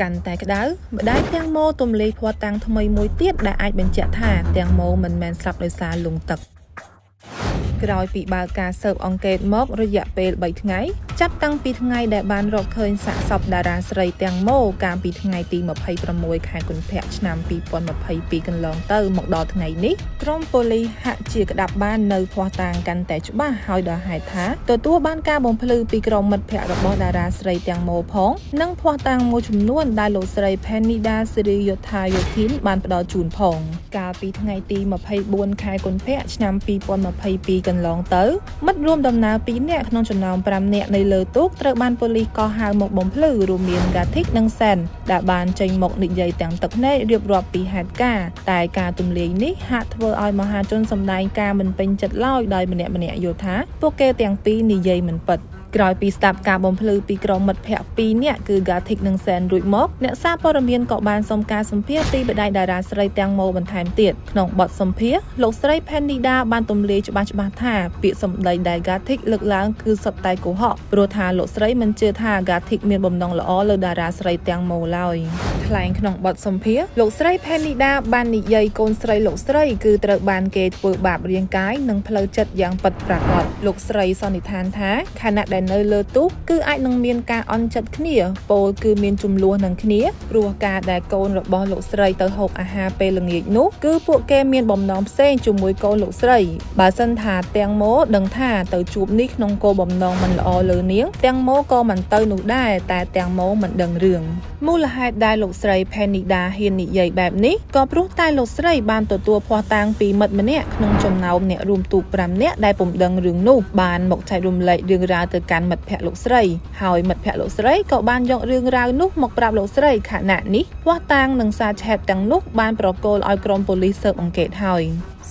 កាន់តែក្តៅម្ដាយទាំងម៉ូទំលេភ័ស្តុតាងថ្មីមួយទៀតដែលអាចបញ្ជាក់ថាទាំងម៉ូមិនមែនស្លាប់ដោយសារលង់ទឹកក្រោយពីបើកការស៊ើបអង្កេតមករយៈពេល3ថ្ងៃ ចាប់តាំងពីថ្ងៃដែលបានរកឃើញសាកសពតារាស្រីទាំងម៉ូកាលពីថ្ងៃទី26ខែកុម្ភៈឆ្នាំ2022កន្លងទៅមកដល់ថ្ងៃនេះក្រុមប៉ូលីសហាក់ជាក្តាប់បាននៅភ័ស្តុតាងកាន់តែច្បាស់ហើយដល់ហេតុថាទទួលបានការបំភ្លឺពីក្រុមមិត្តភ័ក្តិរបស់តារាស្រីទាំងម៉ូផងនិងភ័ស្តុតាងមួយចំនួនដែលលោកស្រី Penida Siri Yotha Yothin បានផ្ដល់ជូនផងកាលពីថ្ងៃទី24ខែកុម្ភៈឆ្នាំ2022កន្លងទៅមិត្តរួមដំណើរ2នាក់ក្នុងចំណោម5នាក់នៃលើទូកត្រូវបានប៉ូលីសកោះហៅមកបំភ្លឺរួមមាន Gathik និង Sen ដែលបានចេញមកនិយាយទាំងទឹកភ្នែករៀបរាប់ពីហេតុការណ៍តែការទម្លាយនេះហាក់ធ្វើឲ្យមហាជនសម្ដែងការមិនពេញចិត្តឡើយដោយម្នាក់ម្នាក់យល់ថាពួកគេទាំងពីរនិយាយមិនពិត។ ក្រោយពីស្ដាប់ការបំភ្លឺពីក្រុមមិត្តភ័ក្តិ2នាក់គឺ Gathik និង Sen រួចមកអ្នកសារព័ត៌មានក៏បានសុំការសម្ភាសន៍ពីបដិតារាស្រីទាំងម៉ូបន្ថែមទៀតក្នុងបទសម្ភាសន៍លោកស្រី Penida បានទម្លាយច្បាស់ច្បាស់ថាពាក្យសម្ដីដែល Gathik លើកឡើងគឺសុទ្ធតែកុហកព្រោះថាលោកស្រីមិនជឿថា Gathik មានបំណងល្អលើតារាស្រីទាំងម៉ូឡើយថ្លែងក្នុងបទសម្ភាសន៍លោកស្រី Penida បាននិយាយកូនស្រីលោកស្រីគឺត្រូវបានគេធ្វើបាបរាងកាយនិងផ្លូវចិត្តយ៉ាងពិតប្រាកដលោកស្រីសន្និដ្ឋានថាខណៈដែលនៅលើទូកគឺអាចនឹងមានការអន់ចិត្តគ្នាពោលគឺមានចំនួននឹងគ្នាព្រោះការដែលកូនរបស់លោកស្រីទៅហូបអាហារពេលល្ងាចនោះគឺពួកគេមានបំណងផ្សេងជាមួយកូនលោកស្រីបើសិនថាទាំងម៉ូដឹងថាទៅជួបនេះក្នុងគោលបំណងមិនល្អលើនាងទាំងម៉ូក៏មិនទៅនោះដែរតែទាំងម៉ូមិនដឹងរឿងមូលហេតុដែលលោកស្រី Penida ហ៊ាននិយាយបែបនេះក៏ព្រោះតែលោកស្រីបានទទួលភ័ស្តុតាងពីមិត្តម្នាក់ក្នុងចំណោមអ្នករួមទូក5នាក់ដែលពុំដឹងរឿងនោះបានមកចែករំលែករឿងរ៉ាវទៅកាន់មិត្តភ័ក្តិលោកស្រីហើយមិត្តភ័ក្តិលោកស្រីក៏បានយករឿងរ៉ាវនោះមកប្រាប់លោកស្រីខណៈនេះភ័ស្តុតាងនិងសារឆេតទាំងនោះបានប្រកល់ឲ្យក្រុមប៉ូលីសស៊ើបអង្កេតហើយ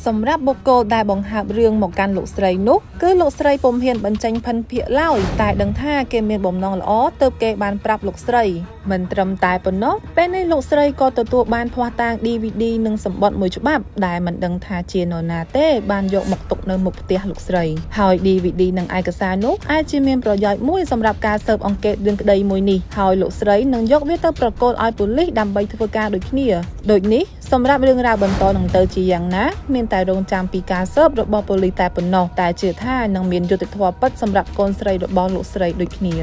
សម្រាប់បុគ្គលដែលបង្ហើបរឿងមកកាន់លោកស្រីនោះគឺលោកស្រីពុំហ៊ានបញ្ចេញភិនភាកឡើយតែដឹងថាគេមានបំណងល្អទើបគេបានប្រាប់លោកស្រីមិនត្រឹមតែប៉ុណ្ណោះពេលនេះលោកស្រីក៏ទទួលបានភ័ស្តុតាង DVD និងសម្បត្តិមួយច្បាប់ដែលមិនដឹងថាជានរណាទេ បានយកមកទុកនៅមុខផ្ទះលោកស្រីហើយ DVD និងឯកសារនោះអាចជាមានប្រយោជន៍មួយសម្រាប់ការស៊ើបអង្កេតរឿងក្តីមួយនេះហើយលោកស្រីនឹងយកវាទៅប្រកល់ឲ្យប៉ូលីសដើម្បីធ្វើការដូចគ្នាដូចនេះសម្រាប់រឿងរ៉ាវបន្តនឹងទៅជាយ៉ាងណាមានតែរងចាំពីការស៊ើបរបស់ប៉ូលីសតែប៉ុណ្ណោះតែជឿថានឹងមានយុត្តិធម៌ពិតសម្រាប់កូនស្រីរបស់លោកស្រីដូចគ្នា